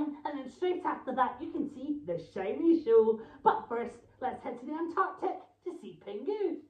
line and then straight after that, you can see the shiny show. But first, let's head to the Antarctic to see Pingu.